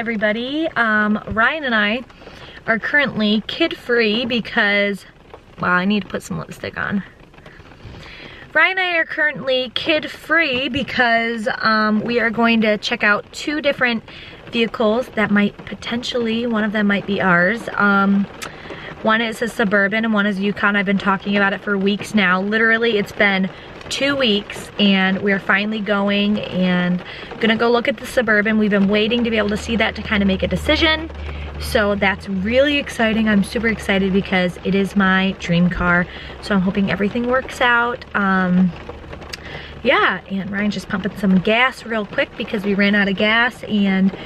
Everybody. Um, Ryan and I are currently kid-free because, well, I need to put some lipstick on. Ryan and I are currently kid-free because um, we are going to check out two different vehicles that might potentially, one of them might be ours. Um, one is a Suburban and one is Yukon. I've been talking about it for weeks now. Literally, it's been two weeks and we're finally going and gonna go look at the Suburban. We've been waiting to be able to see that to kind of make a decision. So that's really exciting. I'm super excited because it is my dream car. So I'm hoping everything works out. Um, yeah, and Ryan's just pumping some gas real quick because we ran out of gas and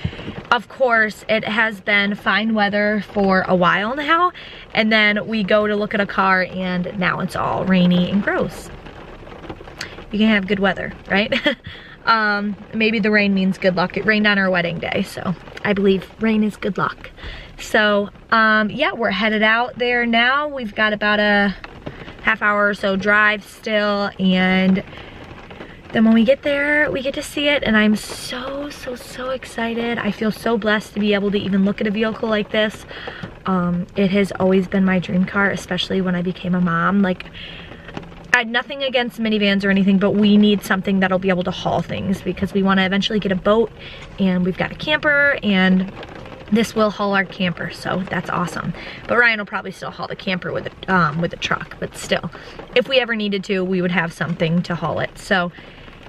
of course it has been fine weather for a while now and then we go to look at a car and now it's all rainy and gross you can have good weather, right? um, maybe the rain means good luck. It rained on our wedding day, so I believe rain is good luck. So, um, yeah, we're headed out there now. We've got about a half hour or so drive still, and then when we get there, we get to see it, and I'm so, so, so excited. I feel so blessed to be able to even look at a vehicle like this. Um, it has always been my dream car, especially when I became a mom. Like, I had nothing against minivans or anything, but we need something that'll be able to haul things because we want to eventually get a boat and we've got a camper and this will haul our camper, so that's awesome. But Ryan will probably still haul the camper with a, um, with a truck, but still, if we ever needed to, we would have something to haul it. So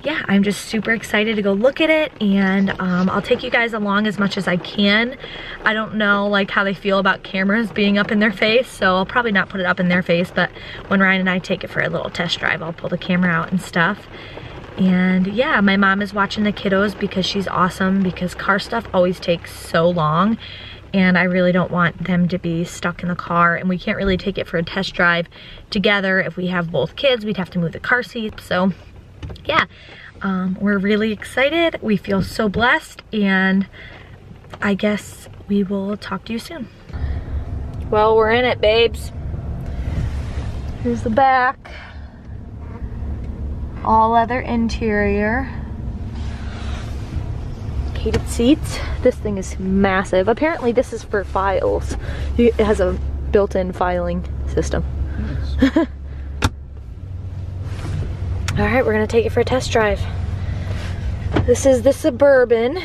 yeah, I'm just super excited to go look at it and um, I'll take you guys along as much as I can. I don't know like how they feel about cameras being up in their face, so I'll probably not put it up in their face, but when Ryan and I take it for a little test drive, I'll pull the camera out and stuff. And yeah, my mom is watching the kiddos because she's awesome because car stuff always takes so long and I really don't want them to be stuck in the car and we can't really take it for a test drive together. If we have both kids, we'd have to move the car seat. So yeah, um, we're really excited. We feel so blessed and I guess we will talk to you soon. Well, we're in it, babes. Here's the back. All leather interior. Heated seats. This thing is massive. Apparently this is for files. It has a built-in filing system. Nice. All right, we're gonna take it for a test drive. This is the Suburban.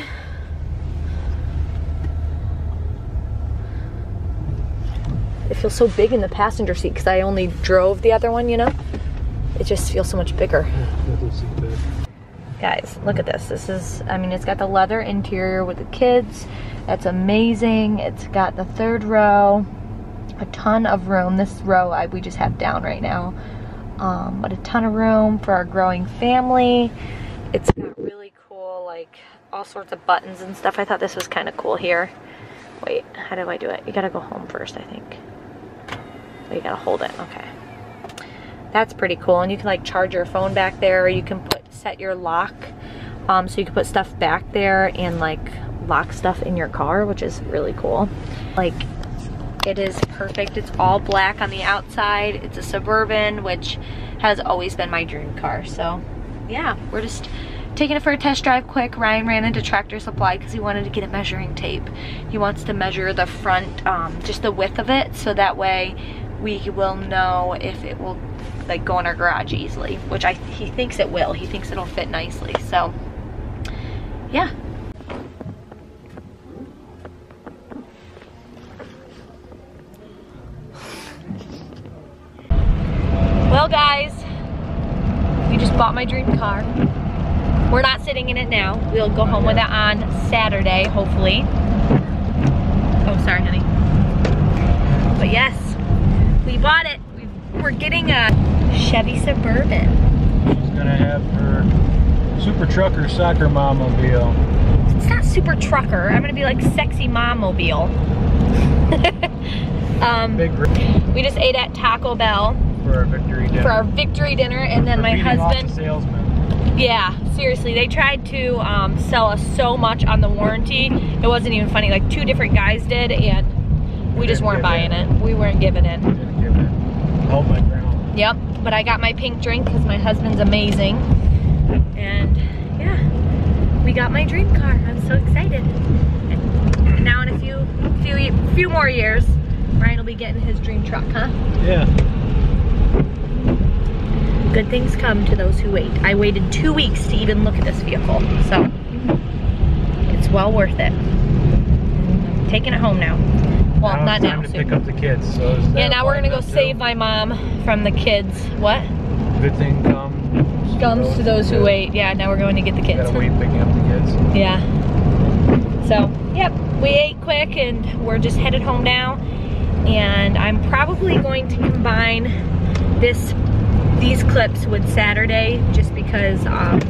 It feels so big in the passenger seat because I only drove the other one, you know? It just feels so much bigger. Guys, look at this. This is, I mean, it's got the leather interior with the kids. That's amazing. It's got the third row, a ton of room. This row I, we just have down right now um, but a ton of room for our growing family. It's got really cool, like, all sorts of buttons and stuff. I thought this was kind of cool here. Wait, how do I do it? You gotta go home first, I think. Oh, you gotta hold it, okay. That's pretty cool, and you can like charge your phone back there, or you can put set your lock, um, so you can put stuff back there and like lock stuff in your car, which is really cool. Like it is perfect. It's all black on the outside. It's a Suburban, which has always been my dream car. So yeah, we're just taking it for a test drive quick. Ryan ran into Tractor Supply because he wanted to get a measuring tape. He wants to measure the front, um, just the width of it, so that way we will know if it will like go in our garage easily, which I he thinks it will. He thinks it'll fit nicely. So yeah, Well guys, we just bought my dream car. We're not sitting in it now. We'll go home with it on Saturday, hopefully. Oh, sorry, honey. But yes, we bought it. We're getting a Chevy Suburban. She's gonna have her super trucker soccer mom-mobile. It's not super trucker. I'm gonna be like sexy mom-mobile. um, Big we just ate at Taco Bell for our victory dinner. For our victory dinner, and then for my husband. salesman. Yeah, seriously, they tried to um, sell us so much on the warranty. It wasn't even funny. Like two different guys did, and we, we just weren't buying in. it. We weren't giving in. We didn't give in. Hold my ground. Yep, but I got my pink drink because my husband's amazing, and yeah, we got my dream car. I'm so excited. And now in a few, few, few more years, Ryan will be getting his dream truck, huh? Yeah. Good things come to those who wait. I waited two weeks to even look at this vehicle, so it's well worth it. I'm taking it home now. Well, now not now, to soon. pick up the kids. So Yeah, now we're gonna go save too? my mom from the kids. What? Good thing comes. Comes to those who wait. Yeah, now we're going to get the kids. Gotta wait picking up the kids. Yeah. So, yep, we ate quick and we're just headed home now. And I'm probably going to combine this, these clips with Saturday just because um,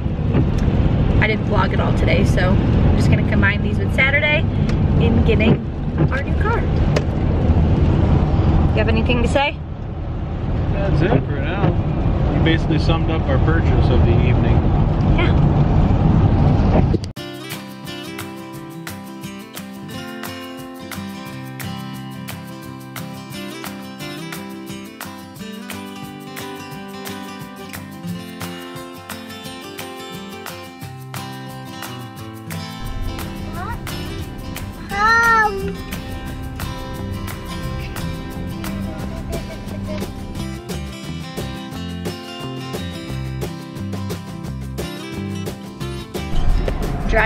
I didn't vlog at all today. So I'm just gonna combine these with Saturday in getting our new car. You have anything to say? That's it for now. You basically summed up our purchase of the evening. Yeah.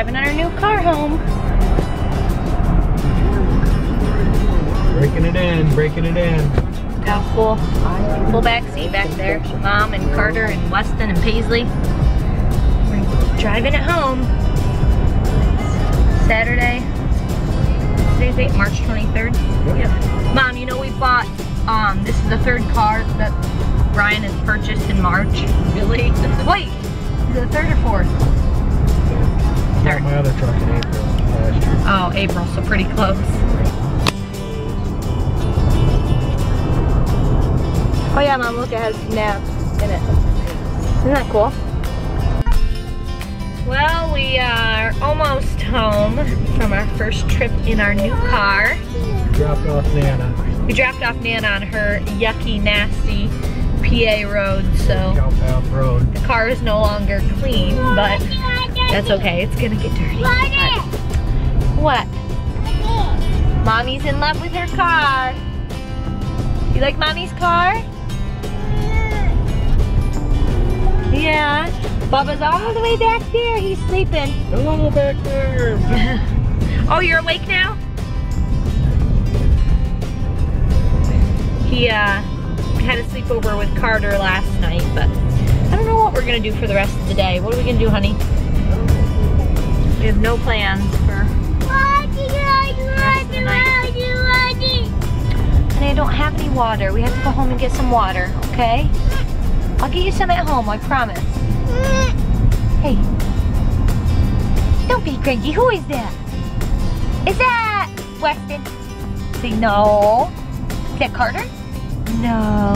Driving our new car home. Breaking it in, breaking it in. Got a full, full back seat back there. Mom and Carter and Weston and Paisley. We're driving it home. Saturday. Today's date, March 23rd. Yep. Mom, you know we bought, um, this is the third car that Ryan has purchased in March. Really? Wait, is it the third or fourth? Got my other truck in April. Oh, April, so pretty close. Oh yeah, Mom, look, it has naps in it. Isn't that cool? Well, we are almost home from our first trip in our new car. Dropped off Nana. We dropped off Nana on her yucky, nasty PA road, so Road. the car is no longer clean, but that's okay. It's gonna get dirty. What? Mommy's in love with her car. You like mommy's car? Yeah. Bubba's all the way back there. He's sleeping. Hello back there. Oh, you're awake now? He uh, had a sleepover with Carter last night, but I don't know what we're gonna do for the rest of the day. What are we gonna do, honey? We have no plans for. Honey, I don't have any water. We have to go home and get some water, okay? I'll get you some at home, I promise. Hey. Don't be crazy. Who is that? Is that Weston? Say no. Is that Carter? No.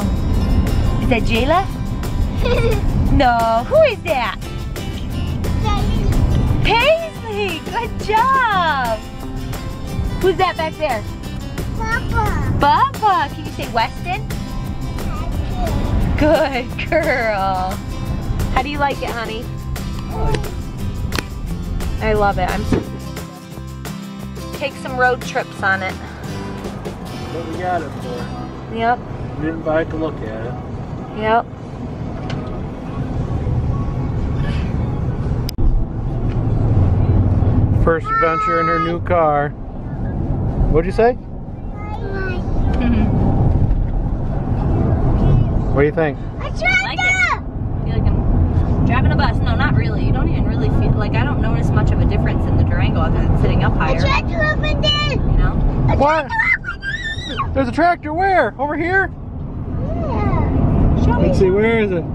Is that Jayla? No. Who is that? Paisley. Good job. Who's that back there? Bubba. Can you say Weston? Good girl. How do you like it, honey? I love it. I'm so take some road trips on it. What we got it for? Yep. We didn't buy it to look at it. Yep. First adventure in her new car. What'd you say? What do you think? like it. feel like I'm driving a bus. No, not really. You don't even really feel like I don't notice much of a difference in the Durango other than sitting up higher. A tractor You know? What? There's a tractor where? Over here? Show Let's see, where is it?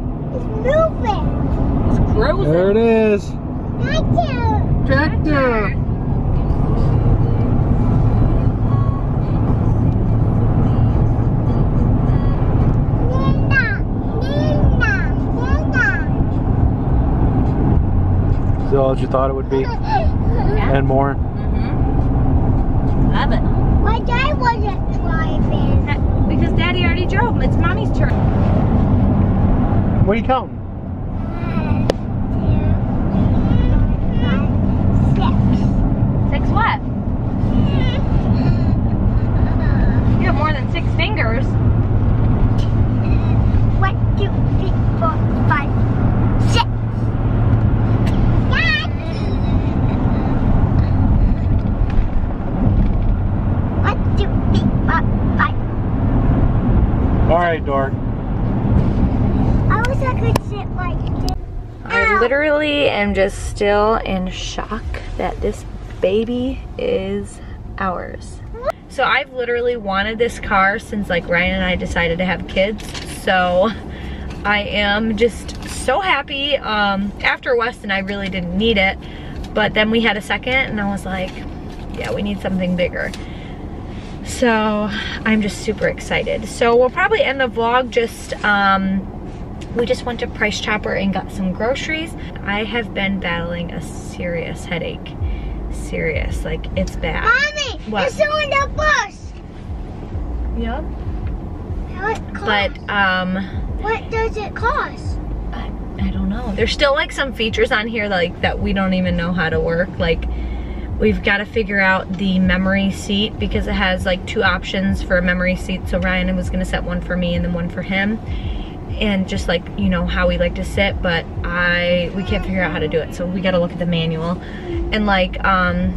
It's gross. There it is. Tractor. Is that what you thought it would be? Yeah. And more? Mm-hmm. Love it. My dad wasn't driving. Because Daddy already drove. It's Mommy's turn. What are you counting? than six fingers. One, two, three, four, five, six. Dad. One, two, three, four, five. All right, Dork. I wish I could sit like this. I literally am just still in shock that this baby is ours. So I've literally wanted this car since like Ryan and I decided to have kids. So I am just so happy. Um, after Weston, I really didn't need it. But then we had a second and I was like, yeah, we need something bigger. So I'm just super excited. So we'll probably end the vlog just, um, we just went to Price Chopper and got some groceries. I have been battling a serious headache. Serious, like it's bad. Mommy, What? it's on the bus. Yep. But um, what does it cost? I, I don't know. There's still like some features on here like that we don't even know how to work. Like we've got to figure out the memory seat because it has like two options for a memory seat. So Ryan was gonna set one for me and then one for him. And just like, you know, how we like to sit, but I, we can't figure out how to do it. So we gotta look at the manual and like, um,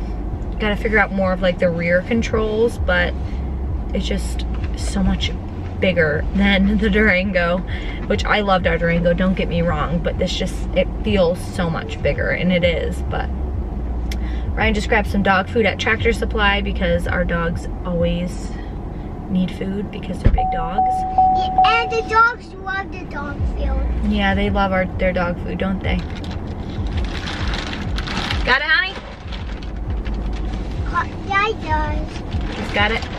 gotta figure out more of like the rear controls, but it's just so much bigger than the Durango, which I loved our Durango, don't get me wrong, but this just, it feels so much bigger, and it is, but Ryan just grabbed some dog food at Tractor Supply because our dogs always need food because they're big dogs. Yeah, and the dogs love the dog field. Yeah, they love our their dog food, don't they? Got got it?